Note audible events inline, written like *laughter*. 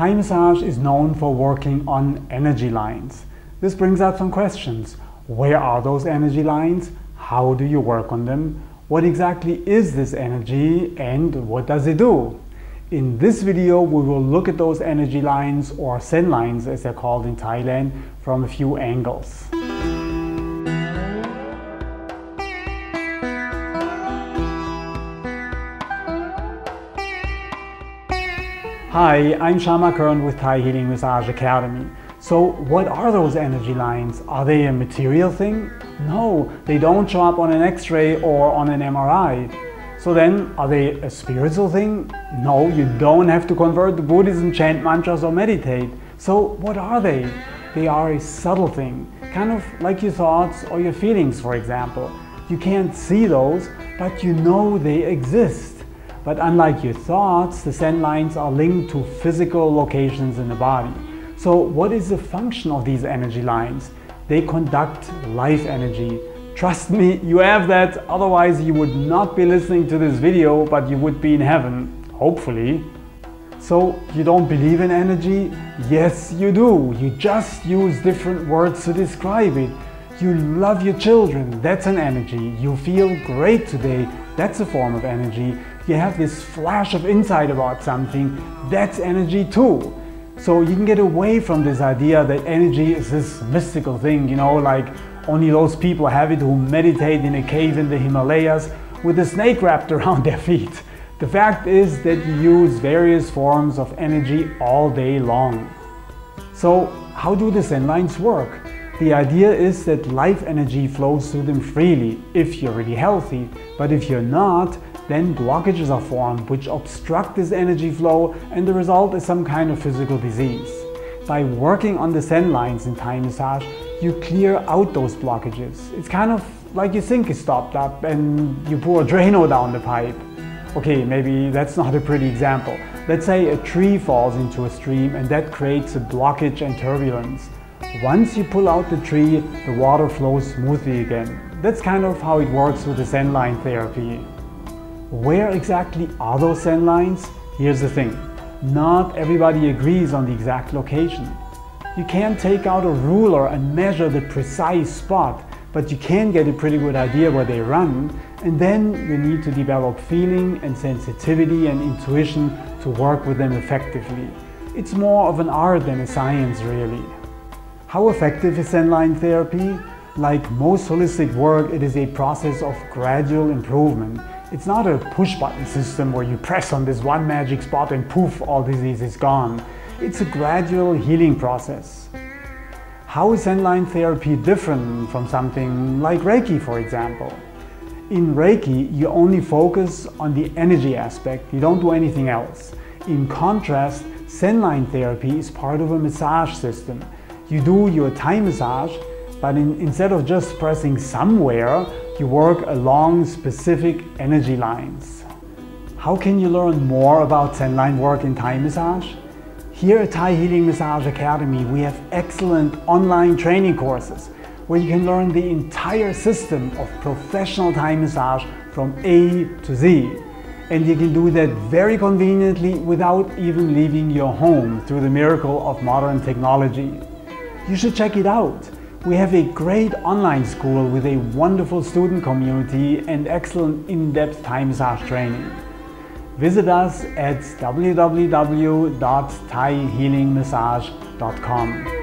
Thai massage is known for working on energy lines. This brings up some questions. Where are those energy lines? How do you work on them? What exactly is this energy and what does it do? In this video, we will look at those energy lines or sen lines as they're called in Thailand from a few angles. Hi, I'm Shama Kern with Thai Healing Massage Academy. So what are those energy lines? Are they a material thing? No, they don't show up on an x-ray or on an MRI. So then, are they a spiritual thing? No, you don't have to convert to Buddhism, chant mantras or meditate. So what are they? They are a subtle thing, kind of like your thoughts or your feelings, for example. You can't see those, but you know they exist. But unlike your thoughts, the sen lines are linked to physical locations in the body. So what is the function of these energy lines? They conduct life energy. Trust me, you have that, otherwise you would not be listening to this video, but you would be in heaven, hopefully. So you don't believe in energy? Yes, you do. You just use different words to describe it. You love your children, that's an energy. You feel great today, that's a form of energy you have this flash of insight about something, that's energy too. So you can get away from this idea that energy is this mystical thing, you know, like only those people have it who meditate in a cave in the Himalayas with a snake wrapped *laughs* around their feet. The fact is that you use various forms of energy all day long. So how do the sen lines work? The idea is that life energy flows through them freely if you're really healthy, but if you're not, then blockages are formed which obstruct this energy flow and the result is some kind of physical disease. By working on the sen lines in Thai massage, you clear out those blockages. It's kind of like your sink is stopped up and you pour a Drano down the pipe. Okay, maybe that's not a pretty example. Let's say a tree falls into a stream and that creates a blockage and turbulence. Once you pull out the tree, the water flows smoothly again. That's kind of how it works with the sen line therapy. Where exactly are those sen lines? Here's the thing. Not everybody agrees on the exact location. You can't take out a ruler and measure the precise spot, but you can get a pretty good idea where they run, and then you need to develop feeling and sensitivity and intuition to work with them effectively. It's more of an art than a science, really. How effective is line therapy? Like most holistic work, it is a process of gradual improvement it's not a push button system where you press on this one magic spot and poof, all disease is gone. It's a gradual healing process. How is sen therapy different from something like Reiki, for example? In Reiki, you only focus on the energy aspect, you don't do anything else. In contrast, sen line therapy is part of a massage system. You do your Thai massage, but in, instead of just pressing somewhere, you work along specific energy lines. How can you learn more about sen line work in Thai massage? Here at Thai Healing Massage Academy, we have excellent online training courses where you can learn the entire system of professional Thai massage from A to Z. And you can do that very conveniently without even leaving your home through the miracle of modern technology. You should check it out. We have a great online school with a wonderful student community and excellent in-depth Thai massage training. Visit us at www.thaihealingmassage.com.